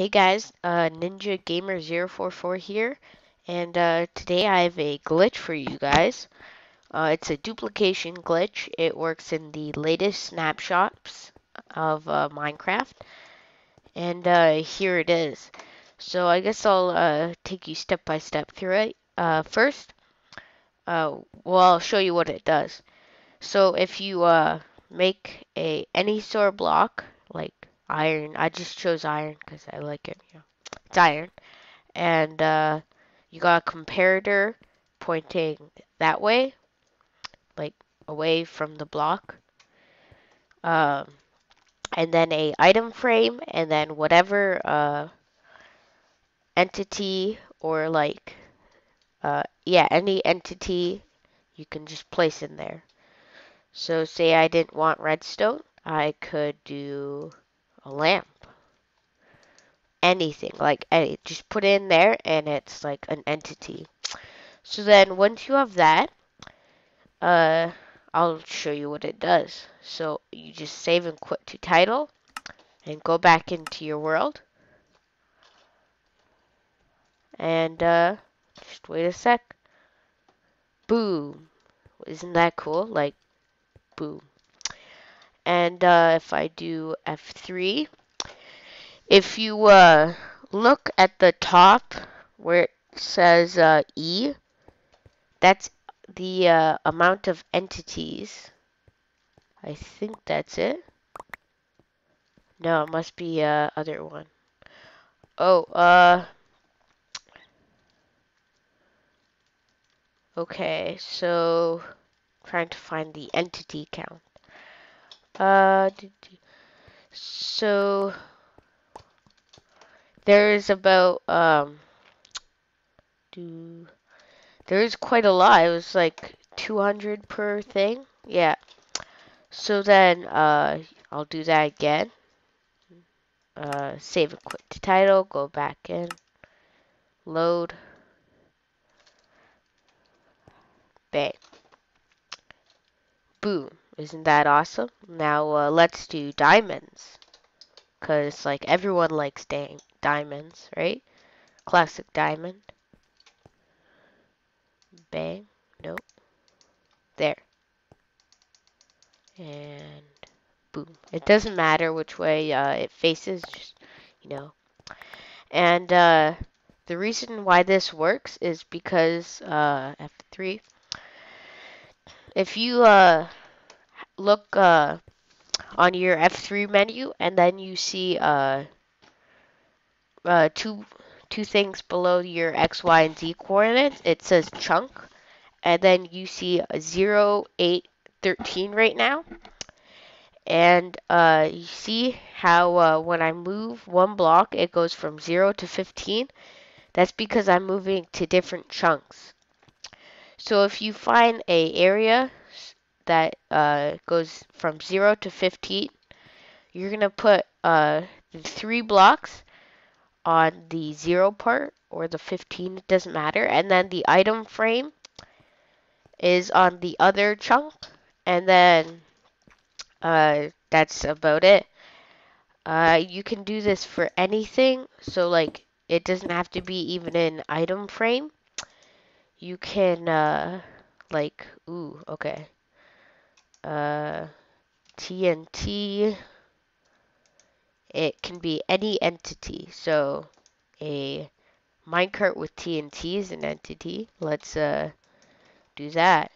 Hey guys, uh, Ninja Gamer 044 here, and uh, today I have a glitch for you guys. Uh, it's a duplication glitch. It works in the latest snapshots of uh, Minecraft, and uh, here it is. So I guess I'll uh, take you step by step through it. First, well, I'll show you what it does. So if you make a any sort of block, like iron, I just chose iron because I like it. You know, it's iron, and uh, you got a comparator pointing that way, like away from the block. Um, and then a item frame, and then whatever uh, entity or like uh, yeah, any entity you can just place in there. So say I didn't want redstone, I could do lamp. Anything, like any, just put it in there and it's like an entity. So then once you have that, uh, I'll show you what it does. So you just save and quit to title and go back into your world. And uh, just wait a sec. Boom. Isn't that cool? Like, boom. And uh, if I do F3, if you uh, look at the top where it says uh, E, that's the uh, amount of entities. I think that's it. No, it must be uh, other one. Oh, uh, okay, so trying to find the entity count. Uh, so there's about um, do there's quite a lot. It was like 200 per thing. Yeah. So then uh, I'll do that again. Uh, save and quit to title. Go back in. Load. Bang. Isn't that awesome? Now uh, let's do diamonds. Because like everyone likes diamonds, right? Classic diamond. Bang. Nope. There. And boom. It doesn't matter which way uh, it faces, just, you know. And uh, the reason why this works is because uh, F3, if you uh, look uh, on your F3 menu and then you see uh, uh, two two things below your X, Y, and Z coordinates, it says chunk, and then you see 0, 8, 13 right now. And uh, you see how uh, when I move one block, it goes from 0 to 15. That's because I'm moving to different chunks. So if you find a area that uh, goes from 0 to 15, you're going to put uh, three blocks on the 0 part or the 15, it doesn't matter. And then the item frame is on the other chunk. And then uh, that's about it. Uh, you can do this for anything. So like it doesn't have to be even an item frame. You can uh, like ooh okay. Uh, TNT. It can be any entity. So a minecart with TNT is an entity. Let's uh do that.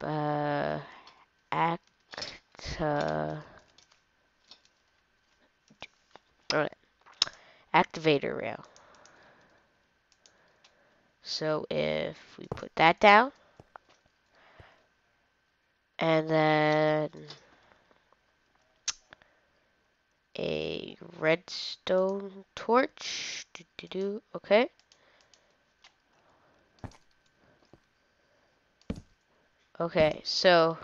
Uh, act. Uh. Activator rail. So if we put that down, and then a redstone torch, do, do, do. okay. Okay, so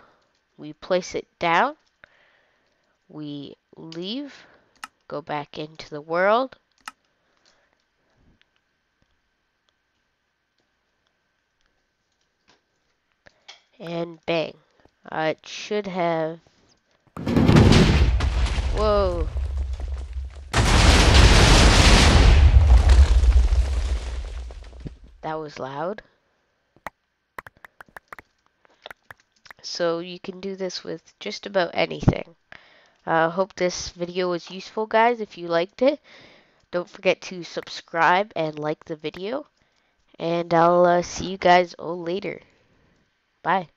we place it down, we leave, go back into the world. And bang. I it should have. Whoa. That was loud. So you can do this with just about anything. I uh, hope this video was useful, guys. If you liked it, don't forget to subscribe and like the video. And I'll uh, see you guys all later. Bye.